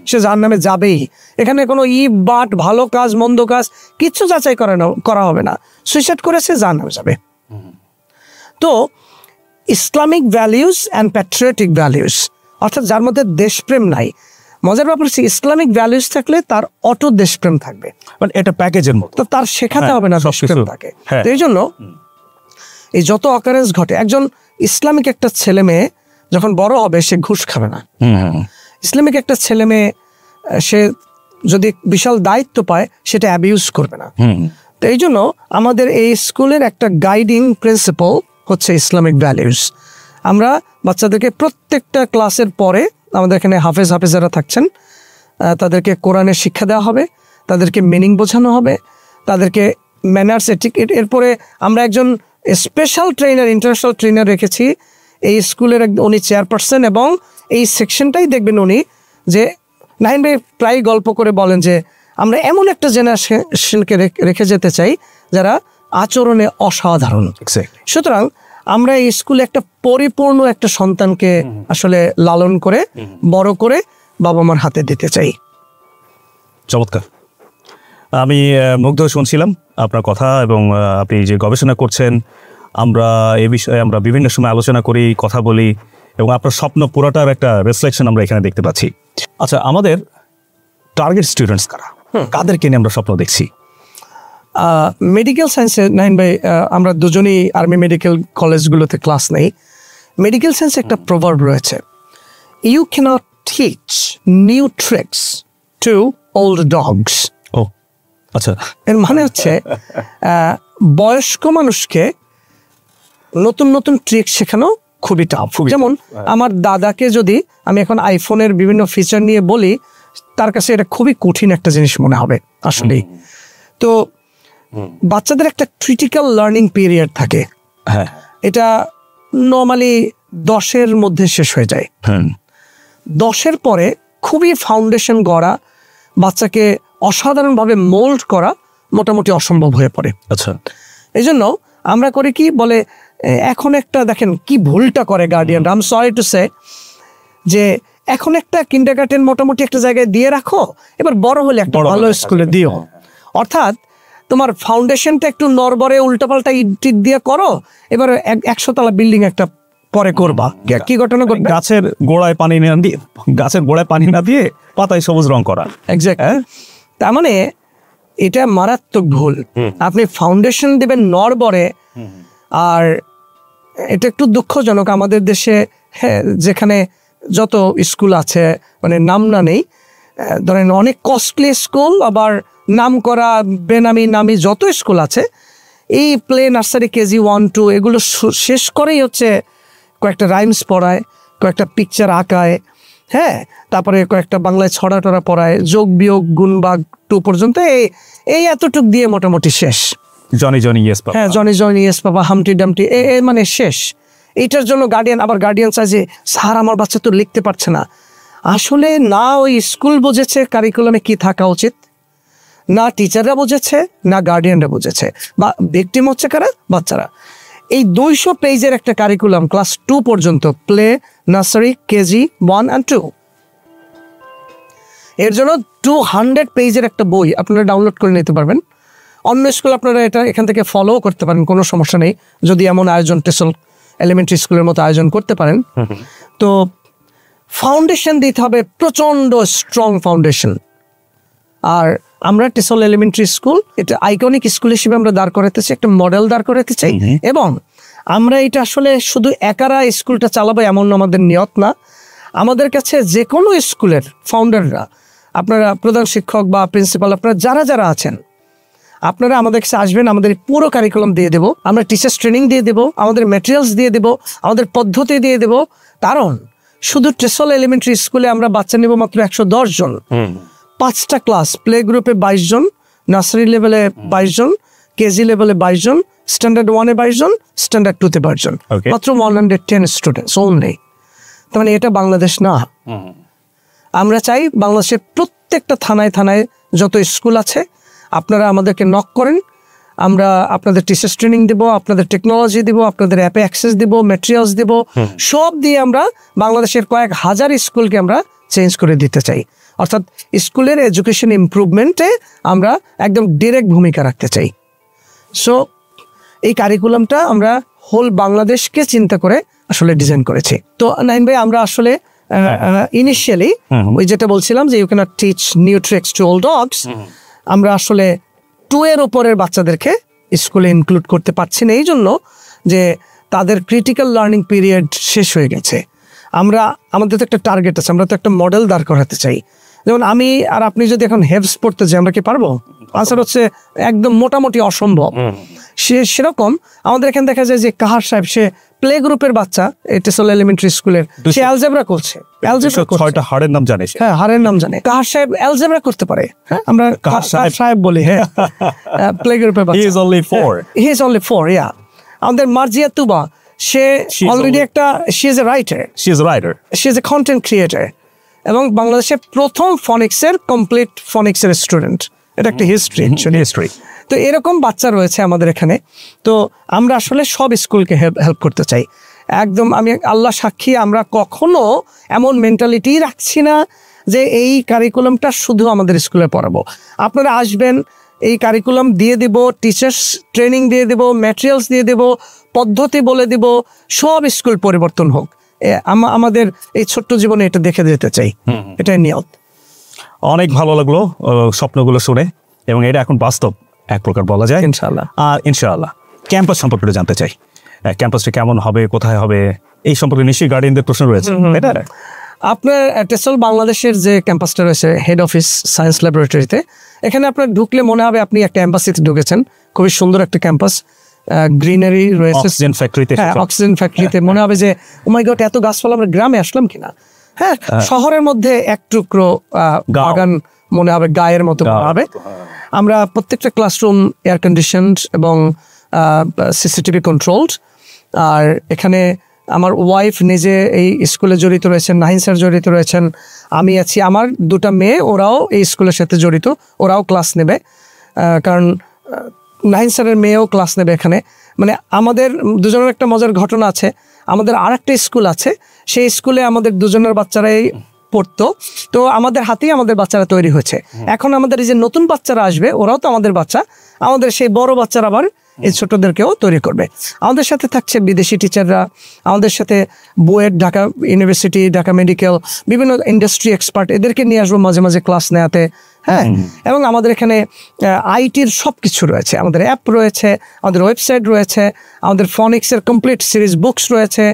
সে যার নামে যাবেই। এখানে কোনো ই বাট ভালো কাজ মন্দ কাজ কিচ্ছু যাচাই করে না করা হবে না। সুইসাইড করে সে যার নামে যাবে তো Islamic values and patriotic values অর্থাৎ যার মধ্যে দেশপ্রেম নাই। মজার ব্যাপার হচ্ছে ইসলামিক ভ্যালিউস থাকলে তার অটো দেশপ্রেম থাকবে। মানে এটা প্যাকেজের মতো। তো তার শেখাতে হ্যাঁ, হবে না। দেশপ্রেম তাকে। হ্যাঁ। এই জন্য এই যত অকারেন্স ঘটে একজন ইসলামিক একটা ছেলে মেয়ে যখন বড় হবে সে ঘুষ খাবে না। ইসলামিক একটা ছেলে মেয়ে সে যদি বিশাল দায়িত্ব পায় সেটা অ্যাবিউজ করবে না। তো এই জন্য আমাদের এই স্কুলের একটা গাইডিং প্রিন্সিপাল হচ্ছে ইসলামিক ভ্যালিউস আমরা বাচ্চাদেরকে প্রত্যেকটা ক্লাসের পরে আমাদের এখানে হাফেজ হাফেজারা থাকছেন তাদেরকে কোরআনের শিক্ষা দেওয়া হবে তাদেরকে মিনিং বোঝানো হবে তাদেরকে ম্যানার্স এটিকেট এরপরে আমরা একজন স্পেশাল ট্রেনার ইন্টারন্যাশনাল ট্রেনার রেখেছি। এই স্কুলের এক- উনি চেয়ারপারসন এবং এই সেকশনটাই দেখবেন উনি যে নাইন ভাই প্রায় গল্প করে বলেন যে আমরা এমন একটা জেনারেশনকে রেখে যেতে চাই যারা আচরণে অসাধারণ। সুতরাং আমরা এই স্কুলে একটা পরিপূর্ণ একটা সন্তানকে আসলে লালন করে বড় করে বাবা মার হাতে দিতে চাই। চমৎকার। আমি মুগ্ধ শুনছিলাম আপনার কথা এবং আপনি যে গবেষণা করছেন আমরা এ বিষয়ে আমরা বিভিন্ন সময় আলোচনা করি কথা বলি এবং আপনার স্বপ্ন পুরোটার একটা রিফ্লেকশন আমরা এখানে দেখতে পাচ্ছি। আচ্ছা আমাদের টার্গেট স্টুডেন্টস কারা? কাদেরকে নিয়ে আমরা স্বপ্ন দেখছি? মেডিকেল সায়েন্সে নাইন ভাই আমরা দুজনেই আর্মি মেডিকেল কলেজগুলোতে ক্লাস নেই। মেডিকেল সায়েন্সে একটা প্রভাব রয়েছে। You can't teach new tricks to old dogs আচ্ছা এর মানে হচ্ছে বয়স্ক মানুষকে নতুন নতুন ট্রিক শেখানো খুবই টাফ যেমন আমার দাদাকে যদি আমি এখন আইফোনের বিভিন্ন ফিচার নিয়ে বলি তার কাছে এটা খুবই কঠিন একটা জিনিস মনে হবে আসলেই। তো বাচ্চাদের একটা ক্রিটিক্যাল লার্নিং পিরিয়ড থাকে। হ্যাঁ। এটা নর্মালি দশের মধ্যে শেষ হয়ে যায়। দশের পরে খুবই ফাউন্ডেশন গড়া বাচ্চাকে অসাধারণভাবে মোল্ড করা মোটামুটি অসম্ভব হয়ে পড়ে। আচ্ছা। এই জন্য আমরা করি কি বলে এখন একটা দেখেন কি ভুলটা করে guardian um sorry to say যে এখন একটা কিন্ডারগার্টেন মোটামুটি একটা জায়গায় দিয়ে রাখো এবার বড় হলে একটা ভালো স্কুলে দিও। অর্থাৎ তোমার ফাউন্ডেশনটা একটু নরবরে উল্টাপাল্টা ইট দিয়ে করো এবার এক- একশো তলা বিল্ডিং একটা পরে করবা। কি ঘটনা ঘটবে? গাছের গোড়ায় পানি না দিয়ে গাছের গোড়ায় পানি না দিয়ে পাতায় সবুজ রং করা। এক্স্যাক্ট তার মানে এটা মারাত্মক ভুল। আপনি ফাউন্ডেশন দেবেন নরবরে আর এটা একটু দুঃখজনক আমাদের দেশে হ্যাঁ যেখানে যত স্কুল আছে মানে নাম না নেই ধরেন অনেক কস্টলি স্কুল আবার নাম করা বেনামি নামি যত স্কুল আছে এই play nursery KG one two এগুলো শেষ করেই হচ্ছে কয়েকটা রাইমস পড়ায় কয়েকটা পিকচার আঁকায় হ্যাঁ তারপরে কয়েকটা বাংলায় ছড়া টড়া পড়ায় যোগ বিয়োগ গুণ বাগ টু পর্যন্ত এই এই এতটুক দিয়ে মোটামুটি শেষ। জনি জনি ইয়েস হ্যাঁ জনি জনি ইয়েস বাবা হামটি ডামটি এ এ মানে শেষ। এইটার জন্য গার্ডিয়ান আবার গার্ডিয়ান চায় যে স্যার আমার বাচ্চা তো লিখতে পারছে না। আসলে না ওই স্কুল বুঝেছে কারিকুলামে কি থাকা উচিত না টিচাররা বুঝেছে না গার্ডিয়ানরা বুঝেছে। বা ভিকটিম হচ্ছে কারা? বাচ্চারা। এই দুইশো পেজের একটা কারিকুলাম ক্লাস টু পর্যন্ত play nursery KG one and two এর জন্য টু হান্ড্রেড পেজের একটা বই আপনারা ডাউনলোড করে নিতে পারবেন। অন্য স্কুল আপনারা এটা এখান থেকে ফলো করতে পারেন কোনো সমস্যা নেই। যদি এমন আয়োজন টেসল এলিমেন্টারি স্কুলের মতো আয়োজন করতে পারেন। তো ফাউন্ডেশন দিতে হবে প্রচণ্ড স্ট্রং ফাউন্ডেশন আর আমরা টেসল এলিমেন্টারি স্কুল এটা আইকনিক স্কুল হিসেবে আমরা দাঁড় করাতে চাই একটা মডেল দাঁড় করাতে চাই এবং আমরা এটা আসলে শুধু একারা স্কুলটা চালাবো এমন আমাদের নিয়ত না। আমাদের কাছে যে কোনো স্কুলের ফাউন্ডাররা আপনারা প্রধান শিক্ষক বা প্রিন্সিপাল আপনারা যারা যারা আছেন আপনারা আমাদের কাছে আসবেন আমাদের পুরো কারিকুলাম দিয়ে দেবো আমরা টিচার্স ট্রেনিং দিয়ে দেবো আমাদের ম্যাটেরিয়ালস দিয়ে দেবো আমাদের পদ্ধতি দিয়ে দেবো। কারণ শুধু টেসল এলিমেন্টারি স্কুলে আমরা বাচ্চা নেব মাত্র একশো দশ জন। পাঁচটা ক্লাস প্লে গ্রুপে বাইশ জন নার্সারি লেভেলে বাইশ জন কেজি লেভেলে বাইশ জন স্ট্যান্ডার্ড ওয়ানে বাইশ জন স্ট্যান্ডার্ড টুতে বাইশ জন. মাত্র one hundred ten students only তার মানে এটা বাংলাদেশ না। আমরা চাই বাংলাদেশের প্রত্যেকটা থানায় থানায় যত স্কুল আছে আপনারা আমাদেরকে নক করেন। আমরা আপনাদের টিচার্স ট্রেনিং দেব আপনাদের টেকনোলজি দেব আপনাদের অ্যাপে অ্যাক্সেস দেব ম্যাটেরিয়ালস দেব। সব দিয়ে আমরা বাংলাদেশের কয়েক হাজার স্কুলকে আমরা চেঞ্জ করে দিতে চাই। অর্থাৎ স্কুলের এডুকেশন ইমপ্রুভমেন্টে আমরা একদম ডিরেক্ট ভূমিকা রাখতে চাই। সো এই কারিকুলামটা আমরা হোল বাংলাদেশকে চিন্তা করে আসলে ডিজাইন করেছি। তো নাইন ভাই আমরা আসলে ইনিশিয়ালি ওই যেটা বলছিলাম যে you can't teach new tricks to all dogs আমরা আসলে টু এর উপরের বাচ্চাদেরকে স্কুলে ইনক্লুড করতে পারছি না। এই জন্য যে তাদের ক্রিটিক্যাল লার্নিং পিরিয়ড শেষ হয়ে গেছে। আমরা আমাদের তো একটা টার্গেট আছে আমরা তো একটা মডেল দাঁড় করাতে চাই। যেমন আমি আর আপনি যদি এখন হেভস পড়তে যাই আমরা কি পারব? আনসার হচ্ছে একদম মোটামুটি অসম্ভব। সে সেরকম আমাদের এখানে দেখা যায় যে কাহার সাহেব সে প্লে গ্রুপের বাচ্চা টেসল এলিমেন্টারি স্কুলের সে অ্যালজেব্রা করছে। ছয়টা হাড়ের নাম জানে হ্যাঁ হারের নাম জানে। কাহার সাহেব অ্যালজেব্রা করতে পারে। হ্যাঁ আমরা কাহার সাহেব বলি হ্যাঁ। প্লে গ্রুপের হি বাচ্চা। Is only four he is only four yeah আমাদের মার্জিয়া তুবা সে অলরেডি একটা she is a writer she is writer she is a content creator এবং বাংলাদেশের প্রথম ফনিক্সের কমপ্লিট ফনিক্সের স্টুডেন্ট এটা একটা হিস্ট্রি হিস্ট্রি তো এরকম বাচ্চা রয়েছে আমাদের এখানে। তো আমরা আসলে সব স্কুলকে হেল্প করতে চাই। একদম আমি আল্লাহ সাক্ষী আমরা কখনো এমন মেন্টালিটি রাখছি না যে এই কারিকুলামটা শুধু আমাদের স্কুলে পড়াবো। আপনারা আসবেন এই কারিকুলাম দিয়ে দেব টিচার্স ট্রেনিং দিয়ে দেব ম্যাটেরিয়ালস দিয়ে দেব পদ্ধতি বলে দেব সব স্কুল পরিবর্তন হোক। আমাদের এই ছোট্ট জীবনে এটা দেখে দিতে চাই। এটাই নিয়ত। অনেক ভালো লাগল স্বপ্নগুলো শুনে এবং এটা এখন বাস্তব এক প্রকার বলা যায়। ইনশাআল্লাহ। আর ইনশাআল্লাহ ক্যাম্পাস সম্পর্কে জানতে চাই। ক্যাম্পাসটা কেমন হবে কোথায় হবে এই সম্পর্কে নিশ্চয়ই গার্ডিয়ানদের প্রশ্ন রয়েছে তাই না? আপনার টেসল বাংলাদেশের যে ক্যাম্পাসটা রয়েছে হেড অফিস সায়েন্স ল্যাবরেটরিতে এখানে আপনার ঢুকলে মনে হবে আপনি একটা অ্যাম্বাসিতে ঢুকেছেন। খুবই সুন্দর একটা ক্যাম্পাস। গ্রিনারি রয়েছে। অক্সিজেন ফ্যাক্টরিতে হ্যাঁ অক্সিজেন ফ্যাক্টরিতে মনে হবে যে ও মাই গড এত গাছপালা আমরা গ্রামে আসলাম কিনা? হ্যাঁ শহরের মধ্যে এক টুকরো বাগান মনে হবে গায়ের মতো হবে। আমরা প্রত্যেকটা ক্লাসরুম এয়ার কন্ডিশন এবং সিসিটিভি কন্ট্রোলড আর এখানে আমার ওয়াইফ নিজে এই স্কুলে জড়িত রয়েছেন নাহিন স্যার জড়িত রয়েছেন। আমি আছি আমার দুটা মেয়ে ওরাও এই স্কুলের সাথে জড়িত ওরাও ক্লাস নেবে। কারণ নাহিন স্যারের মেয়েও ক্লাস নেবে এখানে। মানে আমাদের দুজনের একটা মজার ঘটনা আছে। আমাদের আর একটা স্কুল আছে। সেই স্কুলে আমাদের দুজনের বাচ্চারাই পড়তো। তো আমাদের হাতেই আমাদের বাচ্চারা তৈরি হয়েছে। এখন আমাদের এই যে নতুন বাচ্চারা আসবে ওরাও তো আমাদের বাচ্চা। আমাদের সেই বড় বাচ্চারা আবার এই ছোটদেরকেও তৈরি করবে। আমাদের সাথে থাকছে বিদেশি টিচাররা আমাদের সাথে বুয়েট ঢাকা ইউনিভার্সিটি ঢাকা মেডিকেল বিভিন্ন ইন্ডাস্ট্রি এক্সপার্ট এদেরকে নিয়ে আসব মাঝে মাঝে ক্লাস নেওয়াতে হ্যাঁ? এবং আমাদের এখানে আইটির সব কিছু রয়েছে। আমাদের অ্যাপ রয়েছে আমাদের ওয়েবসাইট রয়েছে আমাদের ফনিক্সের কমপ্লিট সিরিজ বুকস রয়েছে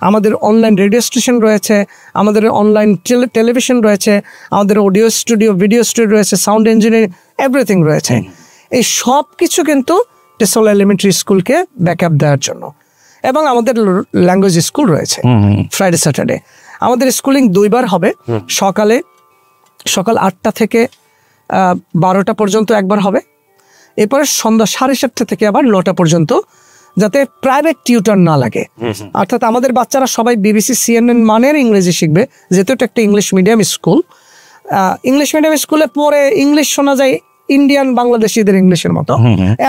আমাদের অনলাইন রেডিও স্টেশন রয়েছে আমাদের অনলাইন টেলিভিশন রয়েছে আমাদের অডিও স্টুডিও ভিডিও স্টুডিও রয়েছে সাউন্ড ইঞ্জিনিয়ারিং এভরিথিং রয়েছে। এই সব কিছু কিন্তু টেসল এলিমেন্টারি স্কুলকে ব্যাকআপ দেওয়ার জন্য। এবং আমাদের ল্যাঙ্গুয়েজ স্কুল রয়েছে। Friday Saturday. আমাদের স্কুলিং দুইবার হবে। সকালে সকাল আটটা থেকে বারোটা পর্যন্ত একবার হবে। এরপরে সন্ধ্যা সাড়ে সাতটা থেকে আবার নটা পর্যন্ত যাতে প্রাইভেট টিউটর না লাগে। অর্থাৎ আমাদের বাচ্চারা সবাই বিবিসি সিএনএন মানের ইংরেজি শিখবে যেহেতু এটা একটা English medium school English medium স্কুলে পড়ে ইংলিশ শোনা যায় ইন্ডিয়ান বাংলাদেশিদের ইংলিশের মতো।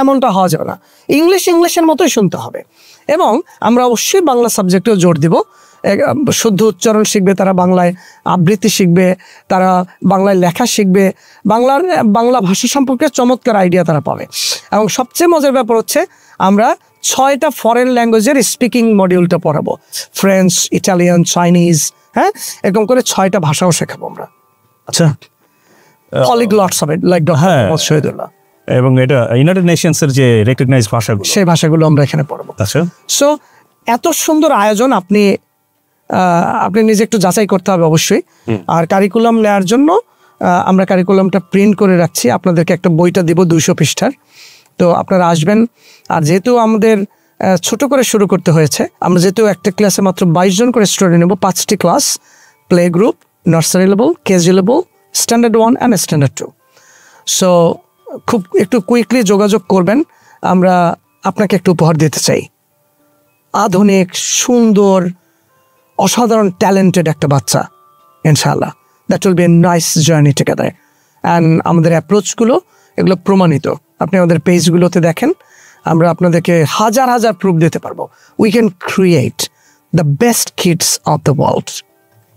এমনটা হওয়া যাবে না। ইংলিশ ইংলিশের মতোই শুনতে হবে। এবং আমরা অবশ্যই বাংলা সাবজেক্টেও জোর দিব। শুদ্ধ উচ্চারণ শিখবে তারা বাংলায় আবৃত্তি শিখবে তারা বাংলায় লেখা শিখবে বাংলার বাংলা ভাষা সম্পর্কে চমৎকার আইডিয়া তারা পাবে। এবং সবচেয়ে মজার ব্যাপার হচ্ছে আমরা ছয়টা ফরেন ল্যাঙ্গুয়েজের স্পিকিং মডিউলটা পড়াবো। ফ্রেঞ্চ ইটালিয়ান চাইনিজ হ্যাঁ? এরকম করে ছয়টা ভাষাও শেখাবো আমরা। আচ্ছা। পলিগ্লটস হবে লাইক হ্যাঁ। শহীদুল্লাহ এবং এটা ইউনাইটেড নেশনসের যে রেকগনাইজ ভাষাগুলো। সেই ভাষাগুলো আমরা এখানে পড়াবো। আচ্ছা। সো এত সুন্দর আয়োজন আপনি আপনি নিজে একটু যাচাই করতে হবে অবশ্যই। আর কারিকুলাম নেওয়ার জন্য আমরা কারিকুলামটা প্রিন্ট করে রাখছি। আপনাদেরকে একটা বইটা দিব দুইশো পৃষ্ঠার। তো আপনারা আসবেন। আর যেহেতু আমাদের ছোট করে শুরু করতে হয়েছে আমরা যেহেতু একটা ক্লাসে মাত্র বাইশ জন করে স্টুডেন্ট নেব পাঁচটি class play group nursery level KG level standard one and standard two so খুব একটু কুইকলি যোগাযোগ করবেন। আমরা আপনাকে একটু উপহার দিতে চাই। আধুনিক সুন্দর অসাধারণ ট্যালেন্টেড একটা বাচ্চা ইনশাআল্লাহ। That will be a nice journey together and আমাদের অ্যাপ্রোচগুলো এগুলো প্রমাণিত। আপনি আমাদের পেজগুলোতে দেখেন আমরা আপনাদেরকে হাজার হাজার প্রুফ দিতে পারব। We can create the best kids of the world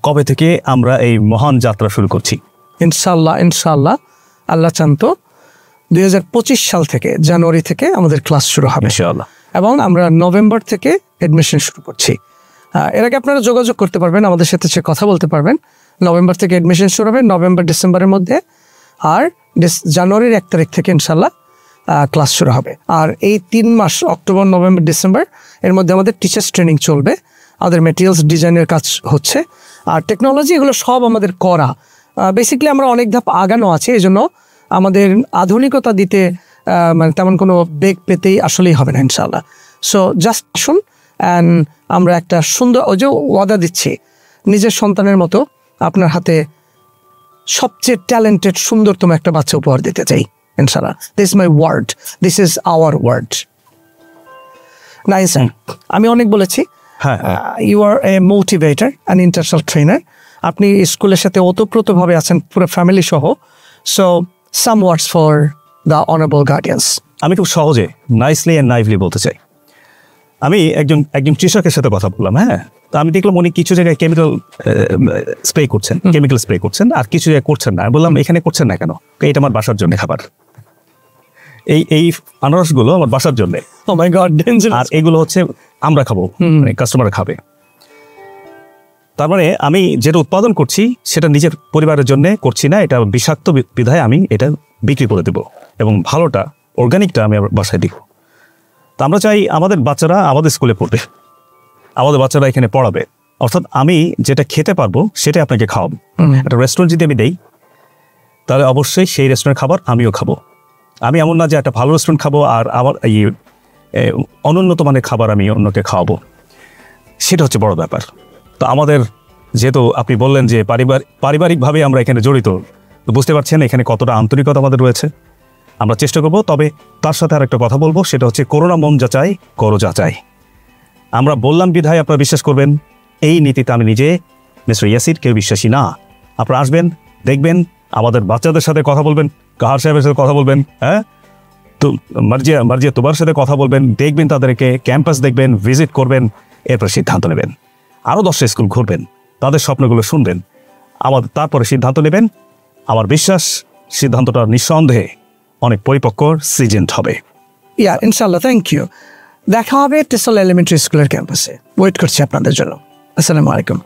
কবে থেকে আমরা এই মহান যাত্রা শুরু করছি? ইনশাল্লাহ ইনশাল্লাহ আল্লাহ চান তো দুই হাজার পঁচিশ সাল থেকে জানুয়ারি থেকে আমাদের ক্লাস শুরু হবে। ইনশাআল্লাহ। এবং আমরা নভেম্বর থেকে এডমিশন শুরু করছি। এর আগে আপনারা যোগাযোগ করতে পারবেন আমাদের সাথে সে কথা বলতে পারবেন। নভেম্বর থেকে এডমিশন শুরু হবে নভেম্বর ডিসেম্বরের মধ্যে। আর ডিস- জানুয়ারির এক তারিখ থেকে ইনশাল্লাহ ক্লাস শুরু হবে। আর এই তিন মাস অক্টোবর নভেম্বর ডিসেম্বর এর মধ্যে আমাদের টিচার্স ট্রেনিং চলবে। আমাদের মেটেরিয়ালস ডিজাইনের কাজ হচ্ছে। আর টেকনোলজি এগুলো সব আমাদের করা। বেসিক্যালি আমরা অনেক ধাপ আগানো আছে এই জন্য আমাদের আধুনিকতা দিতে মানে তেমন কোনো বেগ পেতেই আসলেই হবে না ইনশাল্লাহ সো জাস্ট শুন অ্যান্ড আমরা একটা সুন্দর ওই যে ওয়াদা দিচ্ছি নিজের সন্তানের মতো আপনার হাতে সবচেয়ে ট্যালেন্টেড সুন্দরতম একটা বাচ্চা উপহার দিতে চাই ইনশাল্লাহ this my word this is our word nice আমি অনেক বলেছি হ্যাঁ you are a motivator and international trainer আপনি স্কুলের সাথে ওতপ্রোতভাবে আছেন পুরো ফ্যামিলি সহ। So some words for the honourable guardians আমি খুব সহজে নাইসলি অ্যান্ড নাইভলি বলতে চাই। আমি একজন একজন কৃষকের সাথে কথা বললাম হ্যাঁ? তো আমি দেখলাম উনি কিছু জায়গায় কেমিক্যাল স্প্রে করছেন কেমিক্যাল স্প্রে করছেন আর কিছু জায়গায় করছেন না। আমি বললাম এখানে করছেন না কেন? এটা আমার বাসার জন্য খাবার। এই এই আনারসগুলো আমার বাসার জন্য। ডেঞ্জার আর এগুলো হচ্ছে আমরা খাব মানে কাস্টমার খাবে। তার মানে আমি যেটা উৎপাদন করছি সেটা নিজের পরিবারের জন্য করছি না এটা বিষাক্ত বিধায় আমি এটা বিক্রি করে দেব এবং ভালোটা অর্গানিকটা আমি বাসায় দিব। তা আমরা চাই আমাদের বাচ্চারা আমাদের স্কুলে পড়বে আমাদের বাচ্চারা এখানে পড়াবে। অর্থাৎ আমি যেটা খেতে পারব সেটাই আপনাকে খাওয়াবো। একটা রেস্টুরেন্ট যদি আমি দেই তাহলে অবশ্যই সেই রেস্টুরেন্ট খাবার আমিও খাব। আমি এমন না যে একটা ভালো রেস্টুরেন্ট খাব আর আমার এই অনুন্নত মানের খাবার আমি অন্যকে খাওয়াবো। সেটা হচ্ছে বড় ব্যাপার। তো আমাদের যেহেতু আপনি বললেন যে পারিবারিক পারিবারিকভাবে আমরা এখানে জড়িত, তো বুঝতে পারছেন এখানে কতটা আন্তরিকতা আমাদের রয়েছে। আমরা চেষ্টা করব, তবে তার সাথে আর একটা কথা বলব, সেটা হচ্ছে করোনা মন যাচাই, করো যাচাই। আমরা বললাম বিধায় আপনারা বিশ্বাস করবেন, এই নীতিতে আমি নিজে মিস্টার ইয়াসির কেউ বিশ্বাসী না। আপনারা আসবেন, দেখবেন, আমাদের বাচ্চাদের সাথে কথা বলবেন, কাহার সাহেবের সাথে কথা বলবেন হ্যাঁ? তো মার্জিয়া মার্জিয়া তোমার সাথে কথা বলবেন, দেখবেন তাদেরকে ক্যাম্পাস দেখবেন, ভিজিট করবেন, এরপর সিদ্ধান্ত নেবেন। আরও দশটা স্কুল ঘুরবেন, তাদের স্বপ্নগুলো শুনবেন আমাদের তারপরে সিদ্ধান্ত নেবেন। আমার বিশ্বাস, সিদ্ধান্তটা নিঃসন্দেহে অনেক পরিপক্ক সিজেন্ট হবে। ইয়া ইনশাল্লাহ থ্যাংক ইউ দেখা হবে টেসল এলিমেন্টারি স্কুলের ক্যাম্পাসে। ওয়েট করছি আপনাদের জন্য। আসসালামু আলাইকুম।